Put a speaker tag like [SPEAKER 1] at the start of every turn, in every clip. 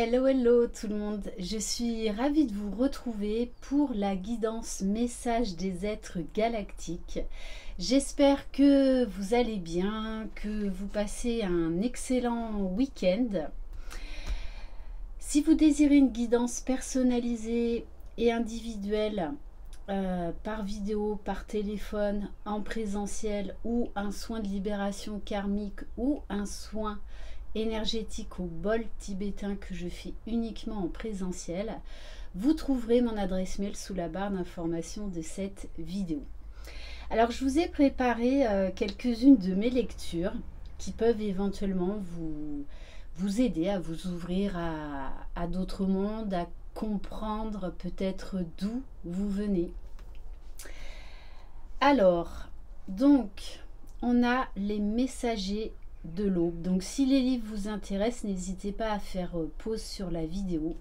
[SPEAKER 1] Hello, hello tout le monde. Je suis ravie de vous retrouver pour la guidance message des êtres galactiques. J'espère que vous allez bien, que vous passez un excellent week-end. Si vous désirez une guidance personnalisée et individuelle euh, par vidéo, par téléphone, en présentiel ou un soin de libération karmique ou un soin énergétique au bol tibétain que je fais uniquement en présentiel, vous trouverez mon adresse mail sous la barre d'information de cette vidéo. Alors je vous ai préparé euh, quelques-unes de mes lectures qui peuvent éventuellement vous, vous aider à vous ouvrir à, à d'autres mondes, à comprendre peut-être d'où vous venez. Alors, donc, on a les messagers de l'aube. Donc si les livres vous intéressent, n'hésitez pas à faire euh, pause sur la vidéo.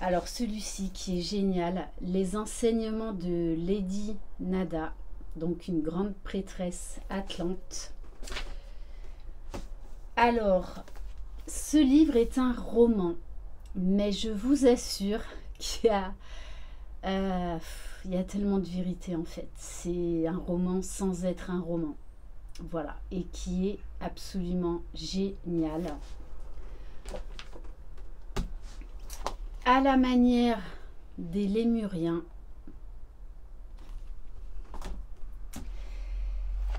[SPEAKER 1] Alors celui-ci qui est génial, les enseignements de Lady Nada, donc une grande prêtresse atlante. Alors, ce livre est un roman, mais je vous assure qu'il y euh, y a tellement de vérité en fait. C'est un roman sans être un roman. Voilà, et qui est absolument génial. À la manière des Lémuriens,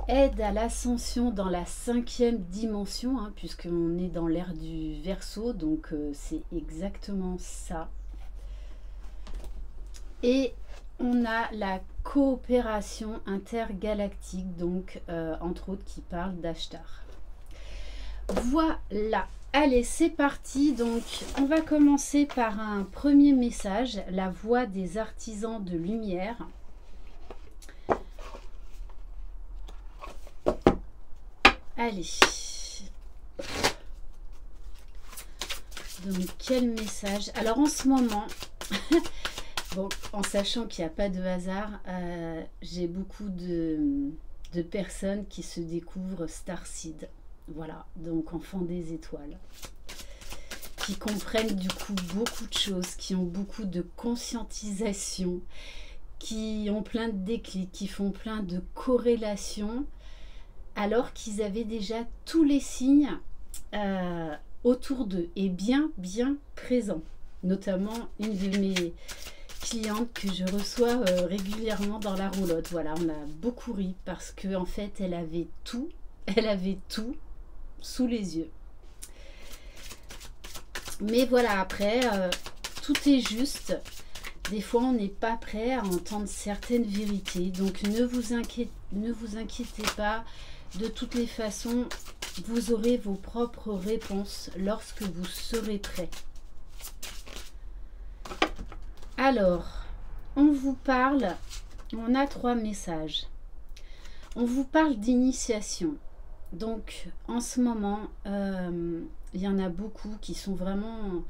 [SPEAKER 1] aide à l'ascension dans la cinquième dimension, hein, puisqu'on est dans l'ère du verso, donc euh, c'est exactement ça. Et on a la coopération intergalactique, donc euh, entre autres qui parle d'Ashtar. Voilà, allez c'est parti. Donc on va commencer par un premier message, la voix des artisans de lumière. Allez. Donc quel message? Alors en ce moment, en sachant qu'il n'y a pas de hasard, euh, j'ai beaucoup de, personnes qui se découvrent Starseed. Voilà, donc enfant des étoiles. Qui comprennent du coup beaucoup de choses, qui ont beaucoup de conscientisation, qui ont plein de déclics, qui font plein de corrélations, alors qu'ils avaient déjà tous les signes euh, autour d'eux et bien, bien présents. Notamment une de mes cliente que je reçois euh, régulièrement dans la roulotte. Voilà, on a beaucoup ri parce que en fait, elle avait tout, elle avait tout sous les yeux. Mais voilà, après, euh, tout est juste. Des fois, on n'est pas prêt à entendre certaines vérités. Donc, ne vous, inquiétez, ne vous inquiétez pas. De toutes les façons, vous aurez vos propres réponses lorsque vous serez prêt. Alors, on vous parle, on a trois messages. On vous parle d'initiation. Donc, en ce moment, euh, il y en a beaucoup qui sont vraiment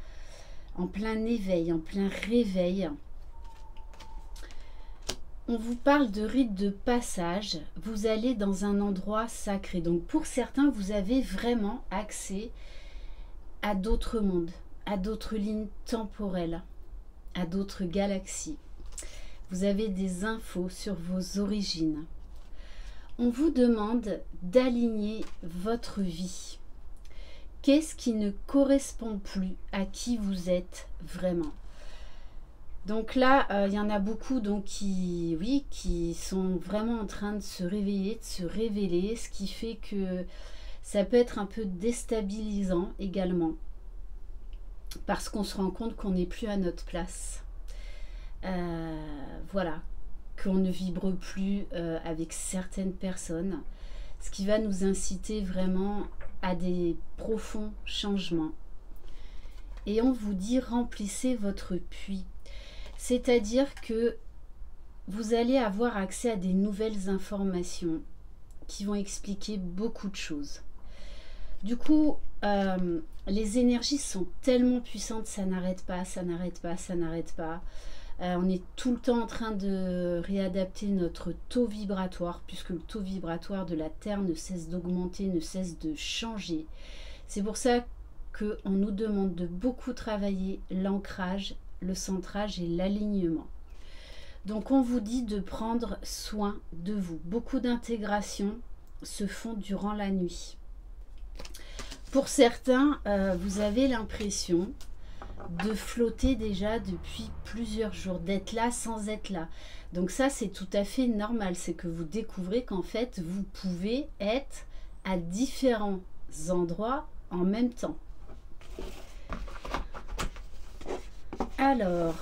[SPEAKER 1] en plein éveil, en plein réveil. On vous parle de rite de passage. Vous allez dans un endroit sacré. Donc, pour certains, vous avez vraiment accès à d'autres mondes, à d'autres lignes temporelles d'autres galaxies. Vous avez des infos sur vos origines. On vous demande d'aligner votre vie. Qu'est-ce qui ne correspond plus à qui vous êtes vraiment? Donc là, euh, il y en a beaucoup donc, qui, oui, qui sont vraiment en train de se réveiller, de se révéler, ce qui fait que ça peut être un peu déstabilisant également parce qu'on se rend compte qu'on n'est plus à notre place. Euh, voilà, qu'on ne vibre plus euh, avec certaines personnes, ce qui va nous inciter vraiment à des profonds changements. Et on vous dit remplissez votre puits. C'est-à-dire que vous allez avoir accès à des nouvelles informations qui vont expliquer beaucoup de choses. Du coup, euh, les énergies sont tellement puissantes, ça n'arrête pas, ça n'arrête pas, ça n'arrête pas. Euh, on est tout le temps en train de réadapter notre taux vibratoire, puisque le taux vibratoire de la Terre ne cesse d'augmenter, ne cesse de changer. C'est pour ça qu'on nous demande de beaucoup travailler l'ancrage, le centrage et l'alignement. Donc on vous dit de prendre soin de vous. Beaucoup d'intégrations se font durant la nuit. Pour certains, euh, vous avez l'impression de flotter déjà depuis plusieurs jours, d'être là sans être là. Donc ça, c'est tout à fait normal. C'est que vous découvrez qu'en fait, vous pouvez être à différents endroits en même temps. Alors,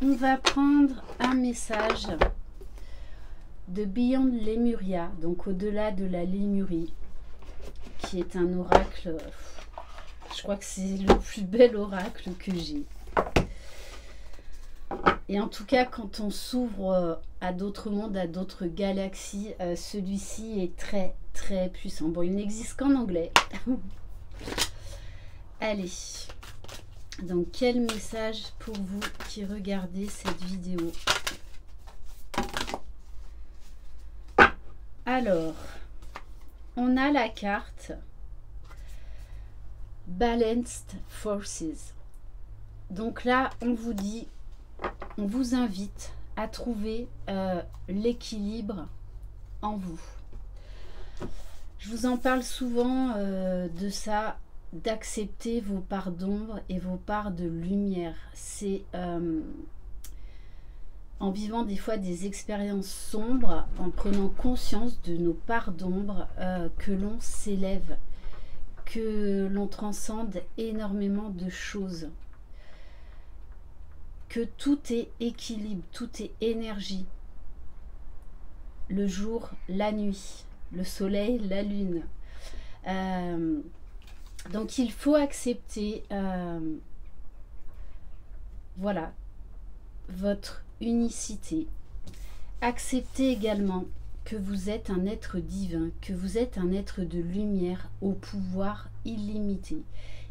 [SPEAKER 1] on va prendre un message de Beyond Lemuria, donc au-delà de la Lémurie, qui est un oracle, je crois que c'est le plus bel oracle que j'ai. Et en tout cas, quand on s'ouvre euh, à d'autres mondes, à d'autres galaxies, euh, celui-ci est très très puissant. Bon, il n'existe qu'en anglais. Allez. Donc, quel message pour vous qui regardez cette vidéo? Alors, on a la carte Balanced Forces. Donc là, on vous dit, on vous invite à trouver euh, l'équilibre en vous. Je vous en parle souvent euh, de ça d'accepter vos parts d'ombre et vos parts de lumière. C'est euh, en vivant des fois des expériences sombres, en prenant conscience de nos parts d'ombre, euh, que l'on s'élève, que l'on transcende énormément de choses, que tout est équilibre, tout est énergie. Le jour, la nuit, le soleil, la lune. Euh, donc il faut accepter, euh, voilà, votre unicité. Acceptez également que vous êtes un être divin, que vous êtes un être de lumière au pouvoir illimité.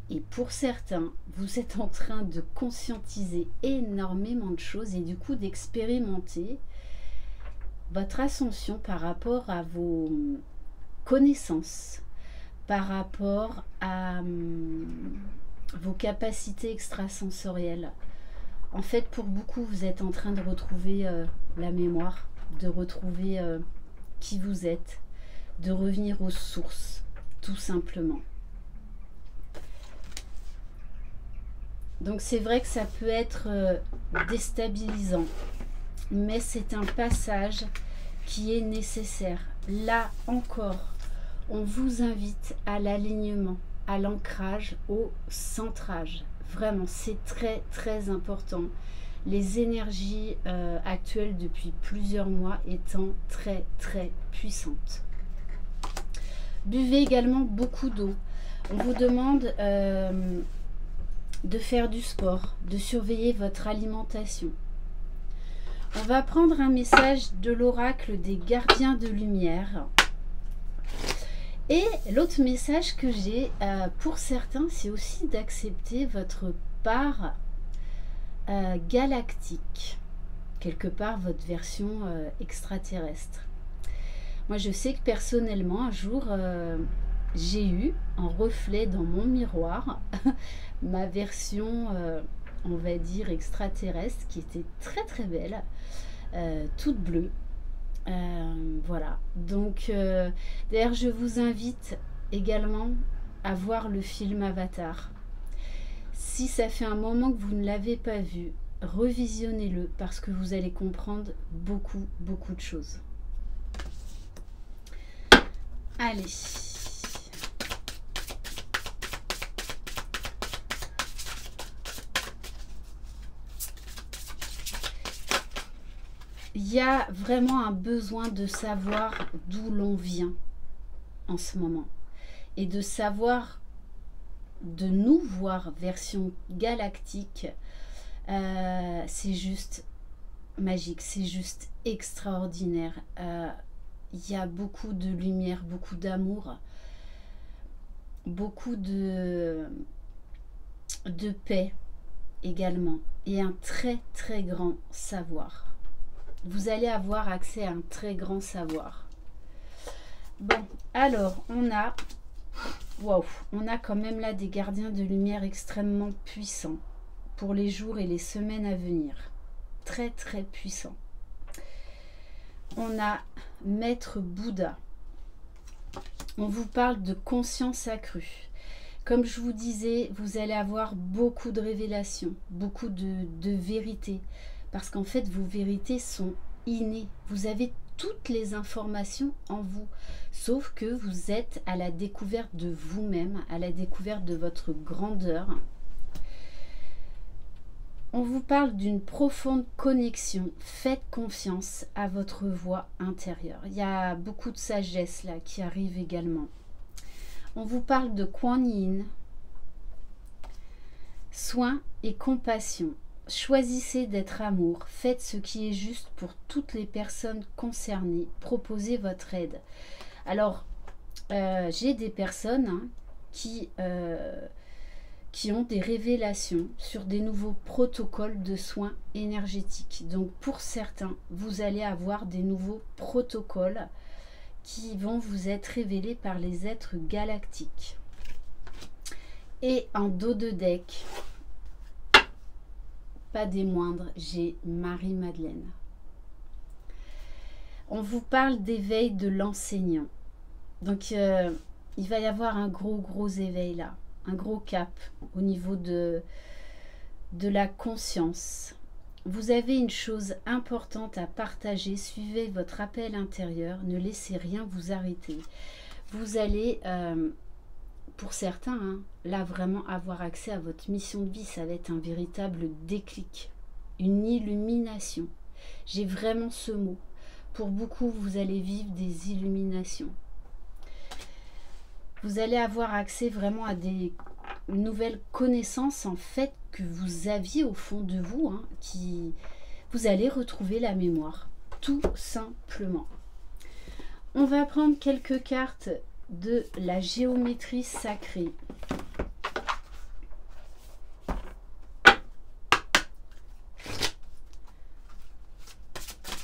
[SPEAKER 1] Et pour certains, vous êtes en train de conscientiser énormément de choses et du coup d'expérimenter votre ascension par rapport à vos connaissances, par rapport à hum, vos capacités extrasensorielles. En fait, pour beaucoup, vous êtes en train de retrouver euh, la mémoire, de retrouver euh, qui vous êtes, de revenir aux sources, tout simplement. Donc c'est vrai que ça peut être euh, déstabilisant, mais c'est un passage qui est nécessaire. Là encore, on vous invite à l'alignement, à l'ancrage, au centrage. Vraiment, c'est très très important. Les énergies euh, actuelles depuis plusieurs mois étant très très puissantes. Buvez également beaucoup d'eau. On vous demande euh, de faire du sport, de surveiller votre alimentation. On va prendre un message de l'oracle des gardiens de lumière. Et l'autre message que j'ai euh, pour certains, c'est aussi d'accepter votre part euh, galactique, quelque part votre version euh, extraterrestre. Moi, je sais que personnellement, un jour, j'ai eu en reflet dans mon miroir ma version, on va dire, extraterrestre, qui était très très belle, toute bleue. Euh, voilà. Donc, euh, d'ailleurs, je vous invite également à voir le film Avatar. Si ça fait un moment que vous ne l'avez pas vu, revisionnez-le parce que vous allez comprendre beaucoup, beaucoup de choses. Allez. Il y a vraiment un besoin de savoir d'où l'on vient en ce moment et de savoir de nous voir version galactique. Euh, c'est juste magique c'est juste extraordinaire. Euh, il y a beaucoup de lumière beaucoup d'amour beaucoup de de paix également et un très très grand savoir vous allez avoir accès à un très grand savoir. Bon, alors, on a waouh, on a quand même là des gardiens de lumière extrêmement puissants pour les jours et les semaines à venir. Très très puissants. On a Maître Bouddha. On vous parle de conscience accrue. Comme je vous disais, vous allez avoir beaucoup de révélations, beaucoup de, de vérités. Parce qu'en fait, vos vérités sont innées. Vous avez toutes les informations en vous, sauf que vous êtes à la découverte de vous-même, à la découverte de votre grandeur. On vous parle d'une profonde connexion. Faites confiance à votre voix intérieure. Il y a beaucoup de sagesse là qui arrive également. On vous parle de Kuan Yin, soin et compassion. Choisissez d'être amour, faites ce qui est juste pour toutes les personnes concernées, proposez votre aide. Alors, euh, j'ai des personnes hein, qui, euh, qui ont des révélations sur des nouveaux protocoles de soins énergétiques. Donc, pour certains, vous allez avoir des nouveaux protocoles qui vont vous être révélés par les êtres galactiques. Et en dos de deck, pas des moindres, j'ai Marie-Madeleine. On vous parle d'éveil de l'enseignant. Donc, euh, il va y avoir un gros, gros éveil là, un gros cap au niveau de, de la conscience. Vous avez une chose importante à partager, suivez votre appel intérieur, ne laissez rien vous arrêter. Vous allez euh, pour certains, hein, là vraiment avoir accès à votre mission de vie, ça va être un véritable déclic, une illumination. J'ai vraiment ce mot. Pour beaucoup, vous allez vivre des illuminations. Vous allez avoir accès vraiment à des nouvelles connaissances en fait que vous aviez au fond de vous, hein, qui vous allez retrouver la mémoire, tout simplement. On va prendre quelques cartes de la géométrie sacrée.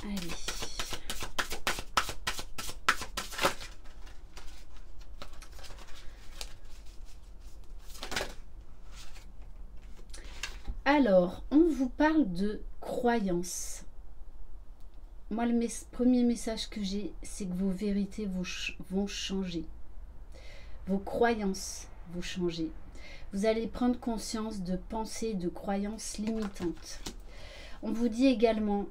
[SPEAKER 1] Allez. Alors, on vous parle de croyance moi, le premier message que j'ai, c'est que vos vérités vont changer. Vos croyances vont changer. Vous allez prendre conscience de pensées, de croyances limitantes. On vous dit également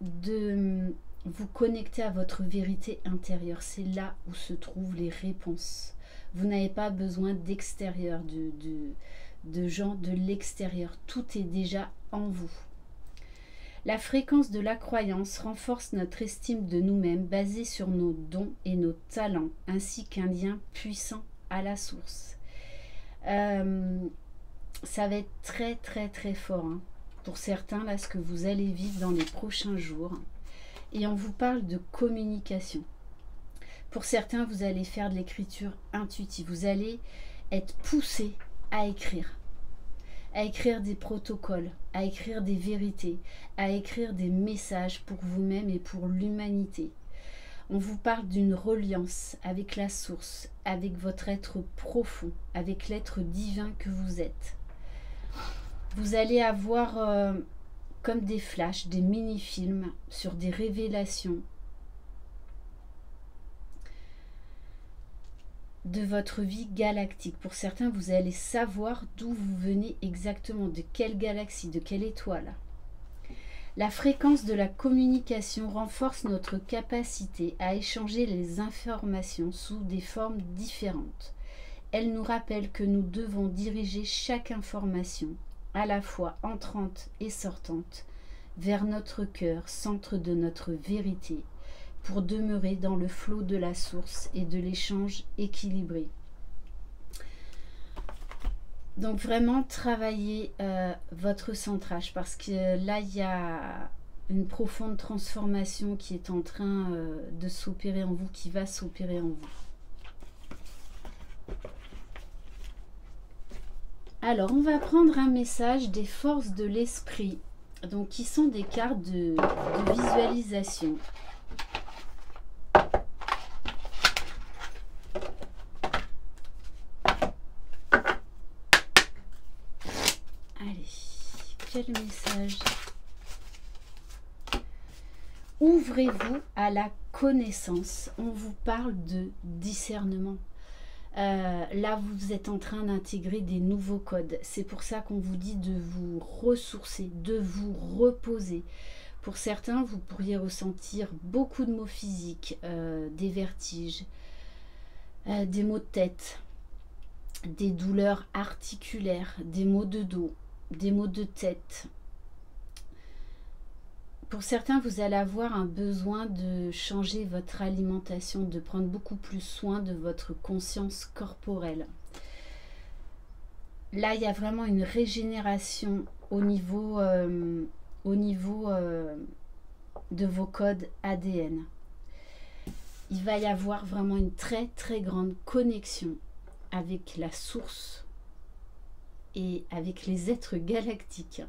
[SPEAKER 1] de vous connecter à votre vérité intérieure. C'est là où se trouvent les réponses. Vous n'avez pas besoin d'extérieur, de, de gens de l'extérieur. Tout est déjà en vous. La fréquence de la croyance renforce notre estime de nous-mêmes basée sur nos dons et nos talents, ainsi qu'un lien puissant à la source. Euh, ça va être très très très fort hein. pour certains, là, ce que vous allez vivre dans les prochains jours. Et on vous parle de communication. Pour certains, vous allez faire de l'écriture intuitive. Vous allez être poussé à écrire à écrire des protocoles, à écrire des vérités, à écrire des messages pour vous-même et pour l'humanité. On vous parle d'une reliance avec la source, avec votre être profond, avec l'être divin que vous êtes. Vous allez avoir euh, comme des flashs, des mini-films sur des révélations de votre vie galactique. Pour certains, vous allez savoir d'où vous venez exactement, de quelle galaxie, de quelle étoile. La fréquence de la communication renforce notre capacité à échanger les informations sous des formes différentes. Elle nous rappelle que nous devons diriger chaque information, à la fois entrante et sortante, vers notre cœur, centre de notre vérité, pour demeurer dans le flot de la source et de l'échange équilibré. Donc vraiment travailler euh, votre centrage parce que là il y a une profonde transformation qui est en train euh, de s'opérer en vous, qui va s'opérer en vous. Alors on va prendre un message des forces de l'esprit, donc qui sont des cartes de visualisation. Quel message? Ouvrez-vous à la connaissance. On vous parle de discernement. Euh, là, vous êtes en train d'intégrer des nouveaux codes. C'est pour ça qu'on vous dit de vous ressourcer, de vous reposer. Pour certains, vous pourriez ressentir beaucoup de maux physiques, euh, des vertiges, euh, des maux de tête, des douleurs articulaires, des maux de dos, des maux de tête. Pour certains, vous allez avoir un besoin de changer votre alimentation, de prendre beaucoup plus soin de votre conscience corporelle. Là, il y a vraiment une régénération au niveau, euh, au niveau euh, de vos codes ADN. Il va y avoir vraiment une très très grande connexion avec la source avec les êtres galactiques.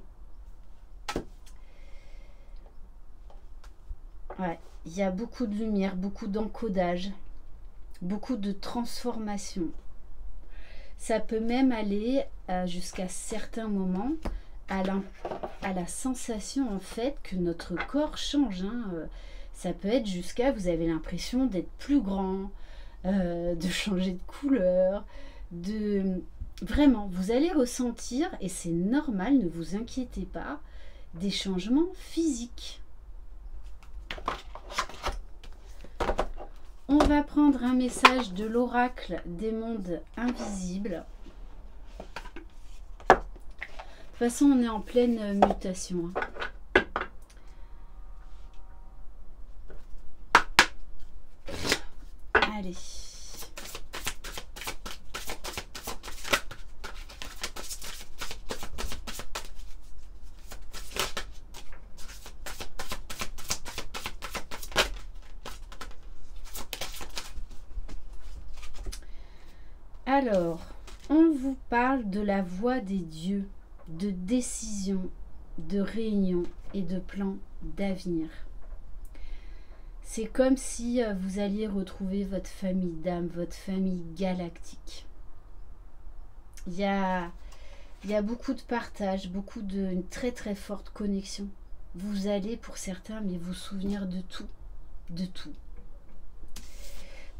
[SPEAKER 1] Il y a beaucoup de lumière, beaucoup d'encodage, beaucoup de transformation. Ça peut même aller euh, jusqu'à certains moments à la, à la, sensation en fait que notre corps change. Hein. Euh, ça peut être jusqu'à vous avez l'impression d'être plus grand, euh, de changer de couleur, de vraiment vous allez ressentir et c'est normal, ne vous inquiétez pas, des changements physiques. On va prendre un message de l'oracle des mondes invisibles. De toute façon, on est en pleine mutation. Hein. Allez. Alors, on vous parle de la voix des dieux, de décision, de réunion et de plans d'avenir. C'est comme si euh, vous alliez retrouver votre famille d'âme, votre famille galactique. Il y a, beaucoup de partage, beaucoup de très très forte connexion. Vous allez pour certains mais vous souvenir de tout, de tout.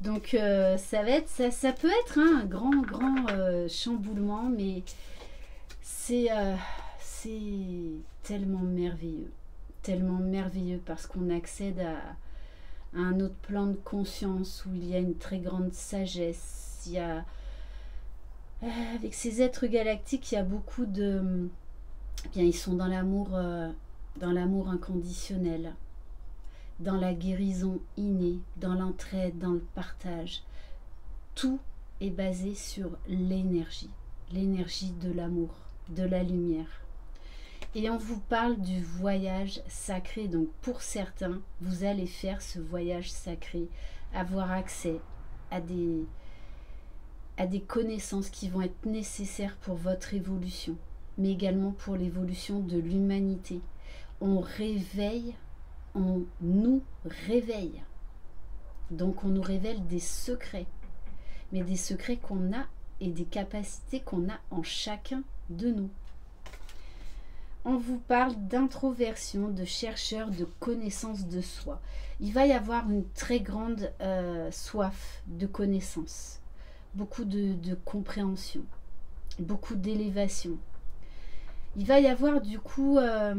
[SPEAKER 1] Donc euh, ça va être, ça, ça peut être hein, un grand, grand euh, chamboulement, mais euh, c'est tellement merveilleux. Tellement merveilleux parce qu'on accède à, un autre plan de conscience où il y a une très grande sagesse. Il y a, avec ces êtres galactiques, il y a beaucoup de... Bien, ils sont dans l'amour, dans l'amour inconditionnel dans la guérison innée, dans l'entraide, dans le partage. Tout est basé sur l'énergie, l'énergie de l'amour, de la lumière. Et on vous parle du voyage sacré. Donc pour certains, vous allez faire ce voyage sacré, avoir accès à des, à des connaissances qui vont être nécessaires pour votre évolution, mais également pour l'évolution de l'humanité. On réveille on nous réveille. Donc on nous révèle des secrets, mais des secrets qu'on a et des capacités qu'on a en chacun de nous. On vous parle d'introversion, de chercheurs, de connaissance de soi. Il va y avoir une très grande euh, soif de connaissance, beaucoup de, compréhension, beaucoup d'élévation. Il va y avoir du coup euh,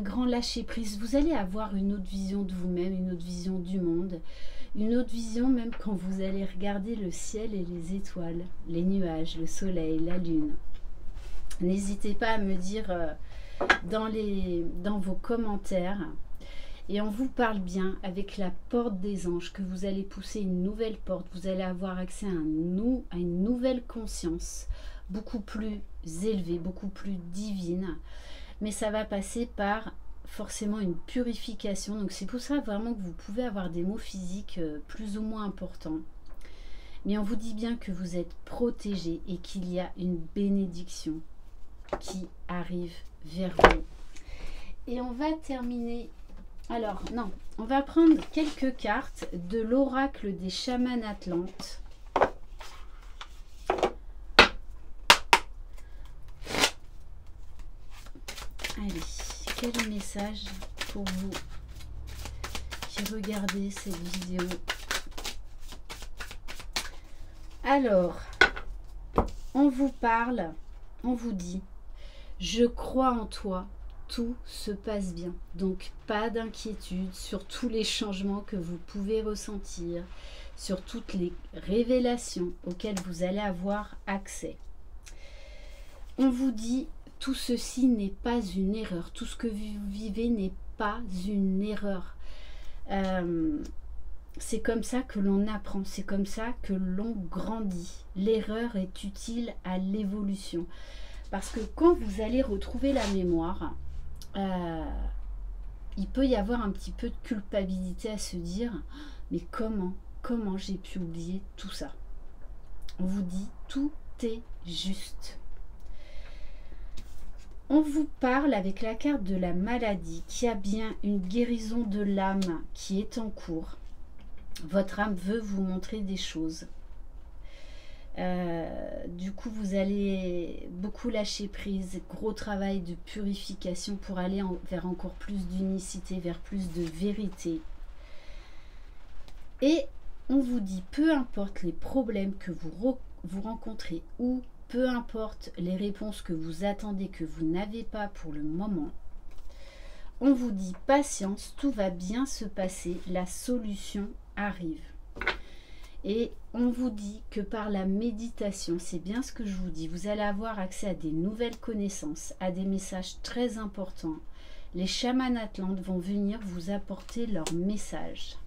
[SPEAKER 1] grand lâcher-prise. Vous allez avoir une autre vision de vous-même, une autre vision du monde, une autre vision même quand vous allez regarder le ciel et les étoiles, les nuages, le soleil, la lune. N'hésitez pas à me dire euh, dans, les, dans vos commentaires. Et on vous parle bien avec la porte des anges que vous allez pousser une nouvelle porte. Vous allez avoir accès à, un à une nouvelle conscience, beaucoup plus élevée, beaucoup plus divine mais ça va passer par forcément une purification. Donc c'est pour ça vraiment que vous pouvez avoir des mots physiques euh, plus ou moins importants. Mais on vous dit bien que vous êtes protégé et qu'il y a une bénédiction qui arrive vers vous. Et on va terminer. Alors, non, on va prendre quelques cartes de l'oracle des chamans atlantes. Allez, quel message pour vous qui regardez cette vidéo? Alors, on vous parle, on vous dit, je crois en toi, tout se passe bien. Donc pas d'inquiétude sur tous les changements que vous pouvez ressentir, sur toutes les révélations auxquelles vous allez avoir accès. On vous dit tout ceci n'est pas une erreur, tout ce que vous vivez n'est pas une erreur. Euh, c'est comme ça que l'on apprend, c'est comme ça que l'on grandit. L'erreur est utile à l'évolution. Parce que quand vous allez retrouver la mémoire, euh, il peut y avoir un petit peu de culpabilité à se dire, mais comment, comment j'ai pu oublier tout ça? On vous dit, tout est juste. On vous parle avec la carte de la maladie qui a bien une guérison de l'âme qui est en cours. Votre âme veut vous montrer des choses. Euh, du coup, vous allez beaucoup lâcher prise, gros travail de purification pour aller vers encore plus d'unicité, vers plus de vérité. Et on vous dit, peu importe les problèmes que vous, vous rencontrez ou peu importe les réponses que vous attendez que vous n'avez pas pour le moment, on vous dit patience, tout va bien se passer, la solution arrive. Et on vous dit que par la méditation, c'est bien ce que je vous dis, vous allez avoir accès à des nouvelles connaissances, à des messages très importants. Les chamans atlantes vont venir vous apporter leurs messages.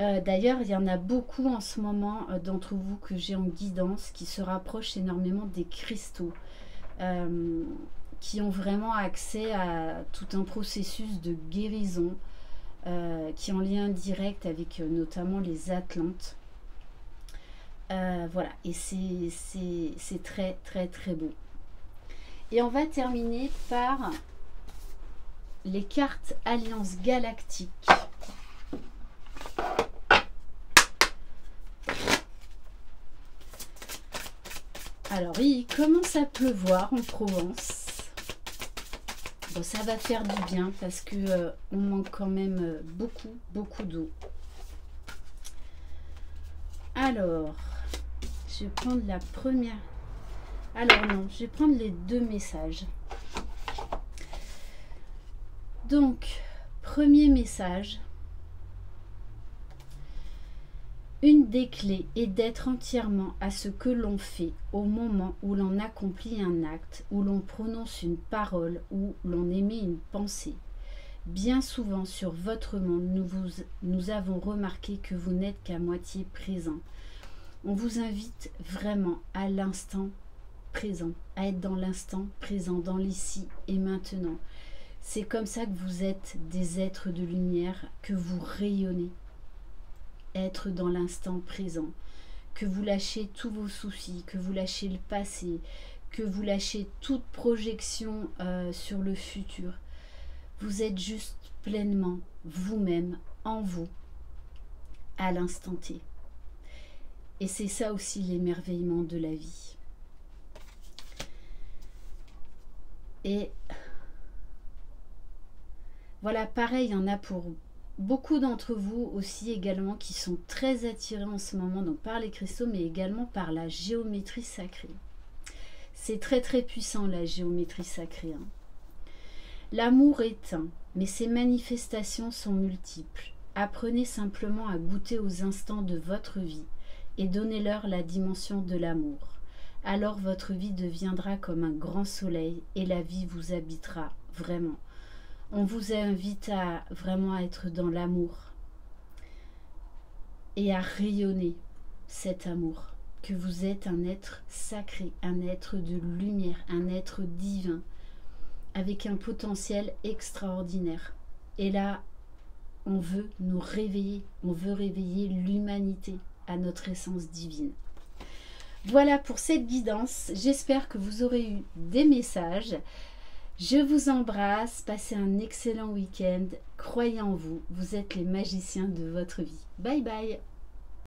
[SPEAKER 1] Euh, d'ailleurs, il y en a beaucoup en ce moment euh, d'entre vous que j'ai en guidance qui se rapprochent énormément des cristaux, euh, qui ont vraiment accès à tout un processus de guérison, qui est en lien direct avec notamment les Atlantes. Voilà, et c'est très très très beau. Et on va terminer par les cartes Alliance Galactique. Alors, il commence à pleuvoir en Provence ça va faire du bien parce que euh, on manque quand même euh, beaucoup, beaucoup d'eau. Alors, je vais prendre la première. Alors non, je vais prendre les deux messages. Donc, premier message. Une des clés est d'être entièrement à ce que l'on fait au moment où l'on accomplit un acte, où l'on prononce une parole, où l'on émet une pensée. Bien souvent sur votre monde, nous, nous avons remarqué que vous n'êtes qu'à moitié présent. On vous invite vraiment à l'instant présent, à être dans l'instant présent, dans l'ici et maintenant. C'est comme ça que vous êtes des êtres de lumière, que vous rayonnez être dans l'instant présent, que vous lâchez tous vos soucis, que vous lâchez le passé, que vous lâchez toute projection euh, sur le futur. Vous êtes juste pleinement vous-même, en vous, à l'instant T. Et c'est ça aussi l'émerveillement de la vie. Et voilà, pareil, il y en a pour beaucoup d'entre vous aussi également qui sont très attirés en ce moment donc par les cristaux mais également par la géométrie sacrée. C'est très très puissant la géométrie sacrée. Hein. L'amour est un, mais ses manifestations sont multiples. Apprenez simplement à goûter aux instants de votre vie et donnez-leur la dimension de l'amour. Alors votre vie deviendra comme un grand soleil et la vie vous habitera vraiment on vous invite à vraiment être dans l'amour et à rayonner cet amour, que vous êtes un être sacré, un être de lumière, un être divin, avec un potentiel extraordinaire. Et là, on veut nous réveiller, on veut réveiller l'humanité à notre essence divine. Voilà pour cette guidance. J'espère que vous aurez eu des messages. Je vous embrasse, passez un excellent week-end, croyez en vous, vous êtes les magiciens de votre vie. Bye bye